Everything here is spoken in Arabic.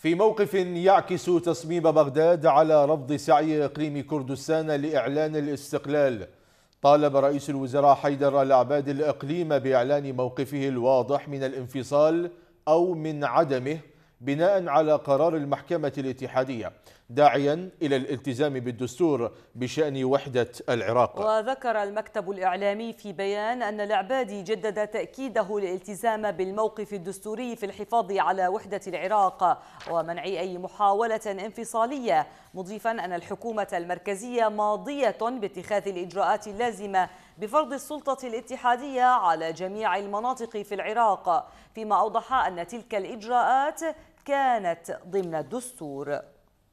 في موقف يعكس تصميم بغداد على رفض سعي إقليم كردستان لإعلان الاستقلال. طالب رئيس الوزراء حيدر العباد الإقليم بإعلان موقفه الواضح من الانفصال أو من عدمه بناء على قرار المحكمة الاتحادية داعيا إلى الالتزام بالدستور بشأن وحدة العراق. وذكر المكتب الإعلامي في بيان أن العبادي جدد تأكيده الالتزام بالموقف الدستوري في الحفاظ على وحدة العراق ومنع أي محاولة انفصالية مضيفا أن الحكومة المركزية ماضية باتخاذ الإجراءات اللازمة بفرض السلطة الاتحادية على جميع المناطق في العراق فيما أوضح أن تلك الإجراءات كانت ضمن الدستور.